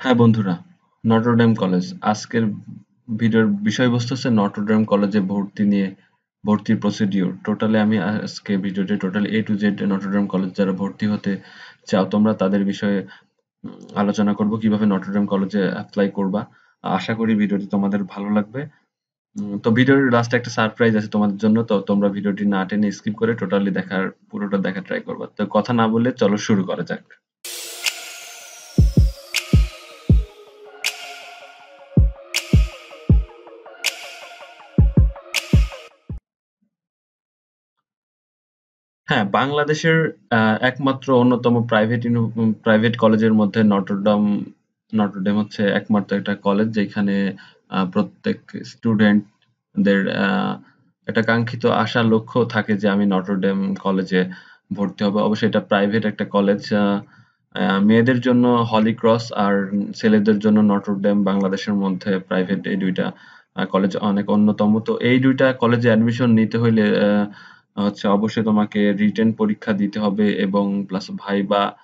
হ্যাঁ বন্ধুরা, Notre Dame college আজকের ভিডিওর বিষয়বস্তু হচ্ছে নটরডেম কলেজে ভর্তি নিয়ে ভর্তির প্রসিডিওর টোটালি আমি আজকে ভিডিওতে total A to Z Notre Dame college যারা ভর্তি হতে চাও তোমরা তাদের বিষয়ে আলোচনা করব কীভাবে নটরডেম কলেজে অ্যাপ্লাই করবা। আশা করি ভিডিওটি তোমাদের ভালো লাগবে। তো ভিডিওর লাস্টে একটা সারপ্রাইজ আছে তোমাদের জন্য তো তোমরা ভিডিওটি না টেনে স্কিপ করে টোটালি দেখার পুরোটা দেখার ট্রাই করবা। তো কথা না বলে চলো শুরু করা যাক। হ্যাঁ, বাংলাদেশের আহ, একমাত্র অন্যতম প্রাইভেট প্রাইভেট কলেজের মধ্যে নটরডাম নটরডেম হচ্ছে একমাত্র একটা কলেজ যেখানে প্রত্যেক স্টুডেন্টদের একটা কাঙ্ক্ষিত আশা লক্ষ্য থাকে যে আমি নটরডেম কলেজে ভর্তি হব। অবশ্যই এটা প্রাইভেট একটা কলেজ মেয়েদের জন্য হলি ক্রস আর ছেলেদের জন্য নটরডেম বাংলাদেশের মধ্যে প্রাইভেট এই দুইটা কলেজ অনেক অন্যতম। তো এই দুইটা কলেজে অ্যাডমিশন নিতে হইলে হচ্ছে অবশ্যই তোমাকে রিটেন পরীক্ষা দিতে হবে এবং প্লাস ভাইবা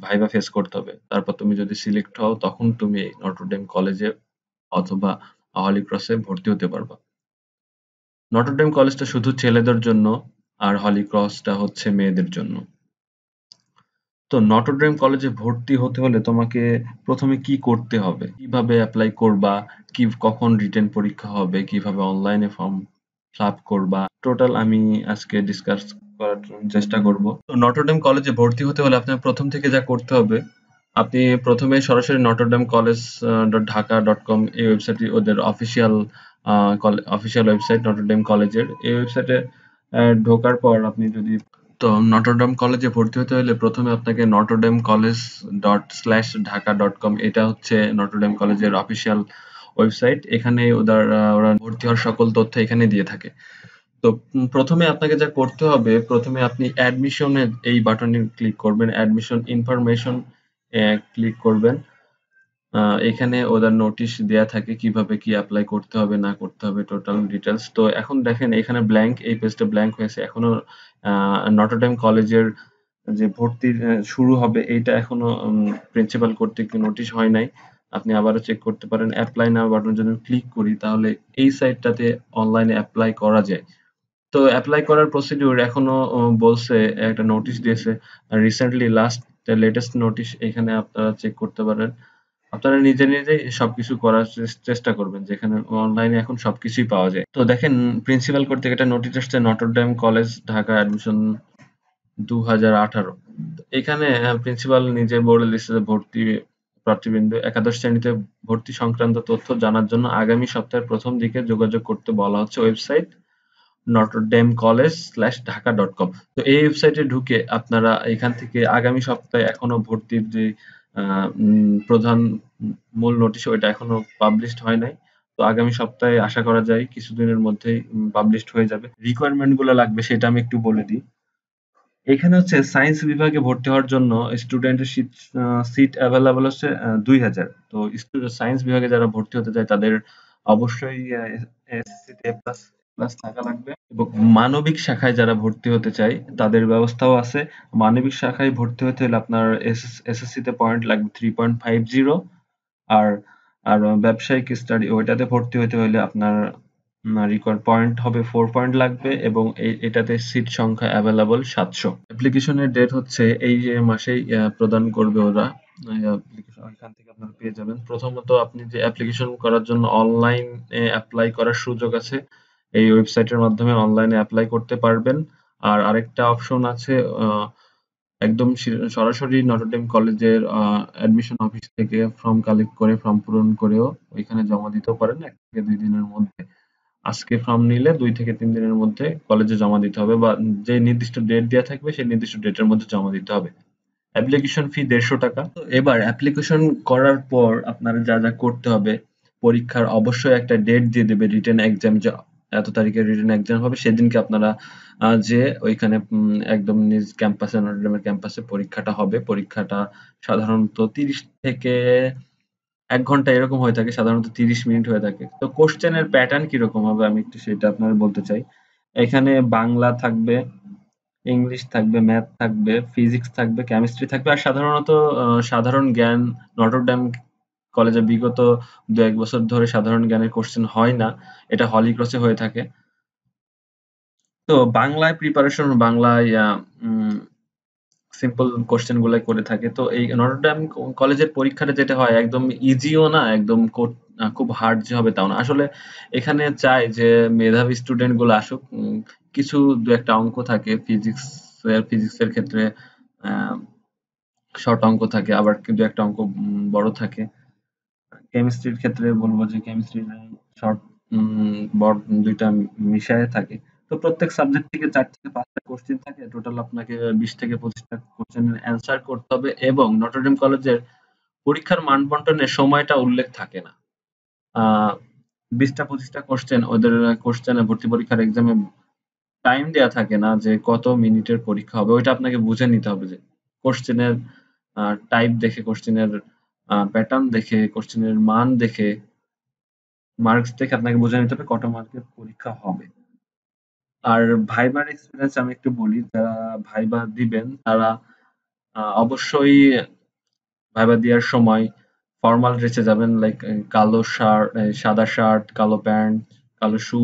ভাইবা ফেস করতে হবে। তারপর তুমি যদি সিলেক্ট হও, তখন তুমি নটরডেম কলেজে অথবা হলি ক্রসে ভর্তি হতে পারবা। নটরডেম কলেজটা শুধু ছেলেদের জন্য আর হলি ক্রসটা হচ্ছে মেয়েদের জন্য। তো নটরডেম কলেজে ভর্তি হতে হলে তোমাকে প্রথমে কি করতে হবে? কীভাবে অ্যাপ্লাই করবা? কি, কখন রিটেন পরীক্ষা হবে? কীভাবে অনলাইনে ফর্ম ফিল করবা? টোটাল আমি আজকে ডিসকাস করার চেষ্টা করব। নটরডেম কলেজে ভর্তি হতে হলে আপনার প্রথম থেকে যা করতে হবে, আপনি প্রথমে সরাসরি Notre Dame college dot Dhaka dot com এই ওয়েবসাইটটি ওদের অফিসিয়াল অফিসিয়াল ওয়েবসাইট নটরডেম কলেজের। এই ওয়েবসাইটে ঢোকার পর আপনি যদি তো নটরডেম কলেজে ভর্তি হতে হলে প্রথমে আপনাকে Notre Dame college dot slash Dhaka dot com এটা হচ্ছে নটরডেম কলেজের অফিসিয়াল ওয়েবসাইট এখানে ওদের ওরা ভর্তি হওয়ার সকল তথ্য এখানে দিয়ে থাকে। তো প্রথমে আপনাকে যা করতে হবে, প্রথমে আপনি অ্যাডমিশনে এই বাটনে ক্লিক করবেন, অ্যাডমিশন ইনফরমেশন ক্লিক করবেন। এখানে ওদের নোটিশ দেয়া থাকে কীভাবে কি অ্যাপ্লাই করতে হবে, না করতে হবে টোটাল ডিটেলস তো এখন দেখেন, এখানে ব্ল্যাঙ্ক এই পেজটা ব্ল্যাঙ্ক হয়েছে। এখনও নটরডেম কলেজের যে ভর্তি শুরু হবে, এইটা এখনও প্রিন্সিপাল কর্তৃক নোটিশ হয় নাই। আপনি আবারও চেক করতে পারেন। অ্যাপ্লাই নাও বাটন যদি ক্লিক করি, তাহলে এই সাইটটাতে অনলাইনে অ্যাপ্লাই করা যায়। তো অ্যাপ্লাই করার প্রসিডিউর এখনও বলছে, একটা নোটিশ দিয়েছে। রিসেন্টলি লাস্ট লেটেস্ট নোটিশ এখানে আপনারা চেক করতে পারেন। আপনারা নিজে নিজেই সবকিছু করার চেষ্টা করবেন, যেখানে অনলাইনে এখন সবকিছুই পাওয়া যায়। তো দেখেন প্রিন্সিপাল করতে একটা নোটিশ আসছে নটরডেম কলেজ ঢাকা অ্যাডমিশন দু হাজার আঠারো। এখানে প্রিন্সিপাল নিজে বলে দিচ্ছে ভর্তি প্রার্থীবৃন্দ, একাদশ শ্রেণীতে ভর্তি সংক্রান্ত তথ্য জানার জন্য আগামী সপ্তাহের প্রথম দিকে যোগাযোগ করতে বলা হচ্ছে website Notre Dame college slash Dhaka dot com তো এই ওয়েবসাইটে ঢুকে আপনারা এখান থেকে আগামী সপ্তাহে এখনও ভর্তির যে প্রধান মূল নোটিশ ওইটা এখনও পাবলিশড হয় নাই। তো আগামী সপ্তাহে আশা করা যায় কিছুদিনের মধ্যেই পাবলিশড হয়ে যাবে। রিকোয়ারমেন্টগুলো লাগবে সেটা আমি একটু বলে দিই। এখানে হচ্ছে সায়েন্স বিভাগে ভর্তি হওয়ার জন্য স্টুডেন্টের সিট সিট অ্যাভেলেবল হচ্ছে দুই হাজার। তো সায়েন্স বিভাগে যারা ভর্তি হতে চায় তাদের অবশ্যই এসএসসিতে প্লাস প্লাস থাকা লাগবে। এবং মানবিক শাখায় যারা ভর্তি হতে চায়, তাদের ব্যবস্থাও আছে। মানবিক শাখায় ভর্তি হতে হলে আপনার এসএসসি তে পয়েন্ট লাগবে থ্রি পয়েন্ট ফাইভ জিরো আর আর ব্যবসায়িক স্টাডি ওইটাতে ভর্তি হতে হলে আপনার রিকোয়ার্ড পয়েন্ট হবে ফোর পয়েন্ট লাগবে এবং এটাতে সিট সংখ্যা অ্যাভেলেবল সাতশো। অ্যাপ্লিকেশনের ডেট হচ্ছে এই যে মাসেই প্রদান করবে ওরা। এখান থেকে আপনারা পেয়ে যাবেন। প্রথমত আপনি যে অ্যাপ্লিকেশন করার জন্য অনলাইন অ্যাপ্লাই করার সুযোগ আছে এই ওয়েবসাইটের মাধ্যমে অনলাইনে অ্যাপ্লাই করতে পারবেন। আর আরেকটা অপশন আছে একদম সরাসরি নটরডেম কলেজের অ্যাডমিশন অফিস থেকে ফর্ম কালেক্ট করে ফর্ম পূরণ করেও ওইখানে জমা দিতেও পারেন। এক থেকে দুই দিনের মধ্যে। আজকে ফর্ম নিলে দুই থেকে তিন দিনের মধ্যে কলেজে জমা দিতে হবে বা যে নির্দিষ্ট ডেট দেওয়া থাকবে সেই নির্দিষ্ট ডেটের মধ্যে জমা দিতে হবে। অ্যাপ্লিকেশন ফি দেড়শো টাকা। তো এবার অ্যাপ্লিকেশন করার পর আপনারা যা যা করতে হবে, পরীক্ষার অবশ্যই একটা ডেট দিয়ে দেবে রিটেন এক্সাম যে এত তারিখে রিটেন এক্সাম হবে সেদিনকে আপনারা যে ওইখানে একদম নিজ ক্যাম্পাসে নটরডেমের ক্যাম্পাসে পরীক্ষাটা হবে। পরীক্ষাটা সাধারণত তিরিশ থেকে এক ঘণ্টা এরকম হয়ে থাকে সাধারণত তিরিশ মিনিট হয়ে থাকে। তো কোশ্চেনের প্যাটার্ন কীরকম হবে আমি একটু সেটা আপনার বলতে চাই। এখানে বাংলা থাকবে ইংলিশ থাকবে, ম্যাথ থাকবে, ফিজিক্স থাকবে, কেমিস্ট্রি থাকবে আর সাধারণত সাধারণ জ্ঞান নটরডেম কলেজে বিগত দু এক বছর ধরে সাধারণ জ্ঞানের কোশ্চেন হয় না, এটা হলি ক্রসে হয়ে থাকে। তো বাংলায় প্রিপারেশন বাংলায় সিম্পল কোশ্চেন গুলাই করে থাকে। তো এই নটরডেম কলেজের পরীক্ষাটা যেটা হয়, একদম ইজিও না, একদম খুব হার্ড যে হবে তাও না। আসলে এখানে চাই যে মেধাবী স্টুডেন্টগুলো আসুক কিছু দু একটা অঙ্ক থাকে ফিজিক্স ফিজিক্সের ক্ষেত্রে শর্ট অঙ্ক থাকে, আবার দু একটা অঙ্ক বড় থাকে। কেমিস্ট্রির ক্ষেত্রে বলব যে কেমিস্ট্রি শর্ট বড় দুইটা মিশায় থাকে। তো প্রত্যেক সাবজেক্ট থেকে চার থেকে পাঁচটা কোশ্চেন থাকে। টোটাল আপনাকে বিশ থেকে পঁচিশটা কোশ্চেনের অ্যান্সার করতে হবে এবং নটরডেম কলেজের পরীক্ষার মান বন্টনের সময়টা উল্লেখ থাকে না। বিশটা, পঁচিশটা কোশ্চেন ওদের কোশ্চেনে ভর্তি পরীক্ষার এক্সামে টাইম দেয়া থাকে না যে কত মিনিটের পরীক্ষা হবে। ওইটা আপনাকে বুঝে নিতে হবে যে কোশ্চেনের টাইপ দেখে কোশ্চেনের প্যাটার্ন দেখে কোশ্চেনের মান দেখে মার্কস দেখে আপনাকে বুঝে নিতে হবে কত মার্কের পরীক্ষা হবে। আর ভাইবার এক্সপিরিয়েন্স আমি একটু বলি, যারা ভাইবা দিবেন, তারা অবশ্যই ভাইবা দেওয়ার সময় ফর্মাল ড্রেসে যাবেন লাইক কালো শার্ট সাদা শার্ট কালো প্যান্ট কালো শু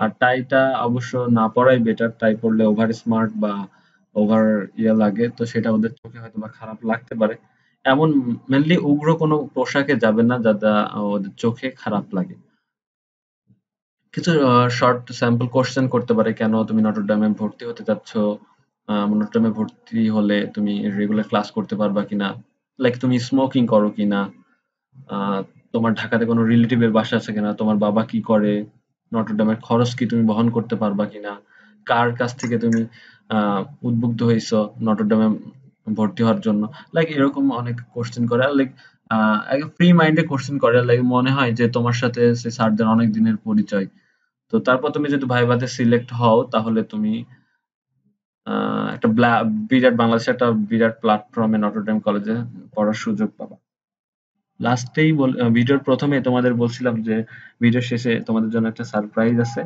আর টাইটা অবশ্য না পরাই বেটার টাই পরলে ওভার স্মার্ট বা ওভার ইয়ে লাগে, তো সেটা ওদের চোখে হয়তো বা খারাপ লাগতে পারে। এমন মেনলি উগ্র কোনো পোশাকে যাবেন না যাতে ওদের চোখে খারাপ লাগে। কিছু শর্ট স্যাম্পল কোশ্চেন করতে পারে, কেন তুমি নটরডেমে ভর্তি হতে যাচ্ছ? নটরডেমে ভর্তি হলে তুমি রেগুলার ক্লাস করতে পারবা কিনা? লাইক তুমি স্মোকিং করো কিনা? তোমার ঢাকাতে কোনো রিলেটিভের বাসা আছে কিনা? তোমার বাবা কি করে? নটরডেমের খরচ কি তুমি বহন করতে পারবা কিনা? কার কাছ থেকে তুমি উদ্বুদ্ধ হয়েছো? নটরডেমে ভর্তি হওয়ার জন্য। লাইক এরকম অনেক কোশ্চেন করে। লাইক ফ্রি মাইন্ডে কোশ্চেন করে। লাইক মনে হয় যে তোমার সাথে সে স্যারদের অনেক দিনের পরিচয়। তো তারপর তুমি যদি ভাইভাতে সিলেক্ট হও, তাহলে তুমি একটা বিরাট বাংলাদেশে একটা বিরাট প্ল্যাটফর্মে নটরডেম কলেজে পড়ার সুযোগ পাবা। লাস্টেই ভিডিওর প্রথমে তোমাদের বলছিলাম যে ভিডিও শেষে তোমাদের জন্য একটা সারপ্রাইজ আছে।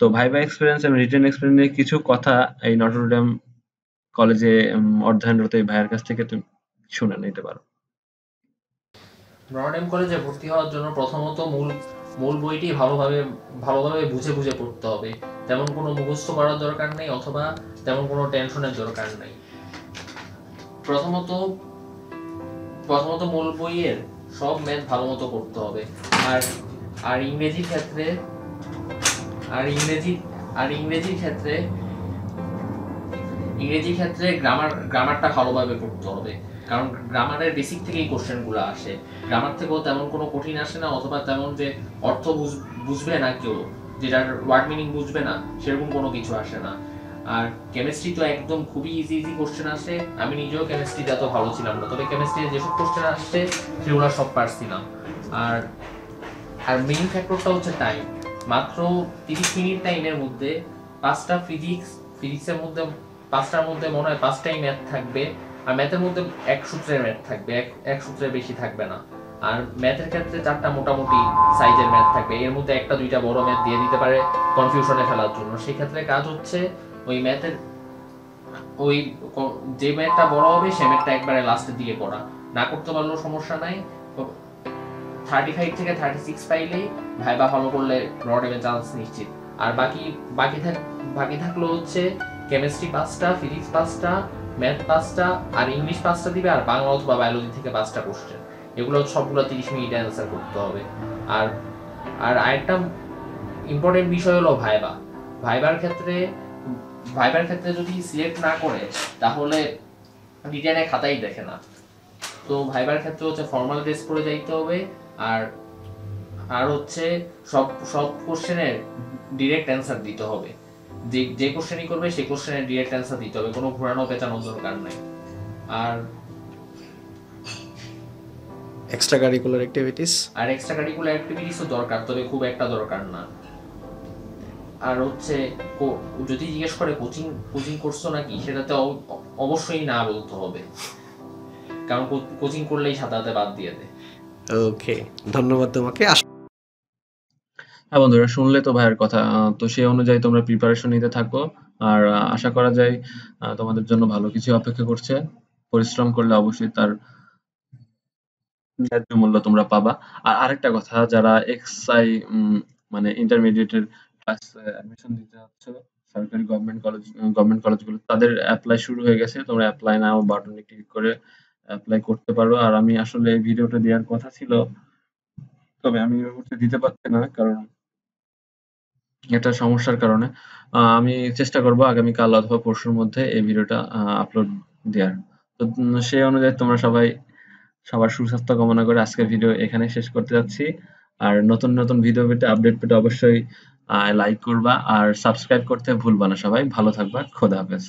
তো ভাইভা এক্সপিরিয়েন্স এবং রিটেন এক্সপিরিয়েন্স নিয়ে কিছু কথা এই নটরডেম কলেজে অধ্যয়নরত এই ভাইয়ের কাছ থেকে তুমি শুনে নিতে পারো। নটরডেম কলেজে ভর্তি হওয়ার জন্য প্রথমত মূল মূল বইটি ভালোভাবে ভালোভাবে বুঝে বুঝে পড়তে হবে। তেমন কোনো মুখস্থ করার দরকার নেই অথবা তেমন কোনো টেনশনের দরকার নেই। প্রথমত প্রথমত মূল বইয়ের সব ম্যাথ ভালো মতো করতে হবে। আর আর ইংরেজির ক্ষেত্রে, আর ইংরেজি আর ইংরেজির ক্ষেত্রে ইংরেজির ক্ষেত্রে গ্রামার গ্রামারটা ভালোভাবে পড়তে হবে। কারণ গ্রামারের বেসিক থেকেই কোশ্চেনগুলো আসে। গ্রামার থেকেও তেমন কোনো কঠিন আসে না, অথবা তেমন যে অর্থ বুঝবে না কেউ, যেটার ওয়ার্ড মিনিং বুঝবে না, সেরকম কোনো কিছু আসে না। আর কেমিস্ট্রি তো একদম খুবই ইজি ইজি কোশ্চেন আসে। আমি নিজেও কেমিস্ট্রিতে এত ভালো ছিলাম না, তবে কেমিস্ট্রিতে যেসব কোশ্চেন আসছে সেগুলো সব পারছিলাম। আর আর মেইন ফ্যাক্টরটা হচ্ছে টাইম মাত্র তিরিশ মিনিট টাইমের মধ্যে পাঁচটা ফিজিক্স ফিজিক্সের মধ্যে পাঁচটার মধ্যে মনে হয় পাঁচটাই ম্যাথ থাকবে। আর ম্যাথের মধ্যে এক সূত্রের ম্যাথ থাকবে, এক এক সূত্রের বেশি থাকবে না। আর ম্যাথের ক্ষেত্রে চারটা মোটামুটি সাইজের ম্যাথ থাকবে। এর মধ্যে একটা, দুইটা বড় ম্যাথ দিয়ে দিতে পারে কনফিউশনে ফেলার জন্য। সেই ক্ষেত্রে কাজ হচ্ছে ওই ম্যাথের ওই যে ম্যাথটা বড় হবে, সে ম্যাথটা একবারে লাস্টের দিকে পড়া। না করতে পারলেও সমস্যা নাই। থার্টি ফাইভ থেকে থার্টি সিক্স পাইলেই ভাইবা ফলো করলে রড চান্স নিশ্চিত। আর বাকি বাকি থাক, বাকি থাকল হচ্ছে কেমিস্ট্রি পাঁচটা, ফিজিক্স পাঁচটা, ম্যাথ পাঁচটা, আর ইংলিশ পাঁচটা দিবে, আর বাংলা অথবা বায়োলজি থেকে পাঁচটা কোশ্চেন এগুলো সবগুলো তিরিশ মিনিটে অ্যান্সার করতে হবে। আর আর আরেকটা ইম্পর্টেন্ট বিষয় হলো ভাইবা ভাইবার ক্ষেত্রে ভাইবার ক্ষেত্রে যদি সিলেক্ট না করে, তাহলে রিটার্নে খাতাই দেখে না। তো ভাইবার ক্ষেত্রে হচ্ছে ফর্মাল ড্রেস পরে যাইতে হবে, আর আর হচ্ছে সব সব কোশ্চেনের ডিরেক্ট অ্যান্সার দিতে হবে। যে যে কোশ্চেনই করবে সেই কোশ্চেনের ডিরেক্ট অ্যান্সার দিতে হবে। কোনো ঘোরানো পেঁচানোর দরকার নাই। আর এক্সট্রা কারিকুলার অ্যাক্টিভিটিস আর এক্সট্রা কারিকুলার অ্যাক্টিভিটিসও দরকার তবে খুব একটা দরকার না। আর হচ্ছে যদি জিজ্ঞেস করে কোচিং কোচিং করছ নাকি? সেটাতে অবশ্যই না বলতে হবে। কারণ কোচিং করলেই সাঁতারাতে বাদ দিয়ে দেয়। ওকে ধন্যবাদ তোমাকে। হ্যাঁ বন্ধুরা, শুনলে তো ভাইয়ের কথা। তো সেই অনুযায়ী তোমরা প্রিপারেশন নিতে থাকো। আর আশা করা যায় তোমাদের জন্য ভালো কিছু অপেক্ষা করছে। পরিশ্রম করলে অবশ্যই তার ন্যায্য মূল্য তোমরা পাবা। আর আরেকটা কথা, যারা এক্সআই মানে ইন্টারমিডিয়েটের ক্লাস অ্যাডমিশন দিতে যাচ্ছ, সরকারি গভর্নমেন্ট কলেজ গভর্নমেন্ট কলেজগুলো তাদের অ্যাপ্লাই শুরু হয়ে গেছে। তোমরা অ্যাপ্লাই নাও বাটনে ক্লিক করে অ্যাপ্লাই করতে পারো। আর আমি আসলে এই ভিডিওটা দেওয়ার কথা ছিল। তবে আমি এই মুহূর্তে দিতে পারছি না, কারণ এটা সমস্যার কারণে। আমি চেষ্টা করব আগামীকাল অথবা পরশুর মধ্যে এই ভিডিওটা আপলোড দেওয়ার তো সেই অনুযায়ী তোমরা সবাই সবার সুস্বাস্থ্য কামনা করে আজকের ভিডিও এখানে শেষ করতে যাচ্ছি। আর নতুন নতুন ভিডিও পেতে আপডেট পেতে অবশ্যই লাইক করবা। আর সাবস্ক্রাইব করতে ভুলবা না সবাই। ভালো থাকবা। খোদা হাফেজ।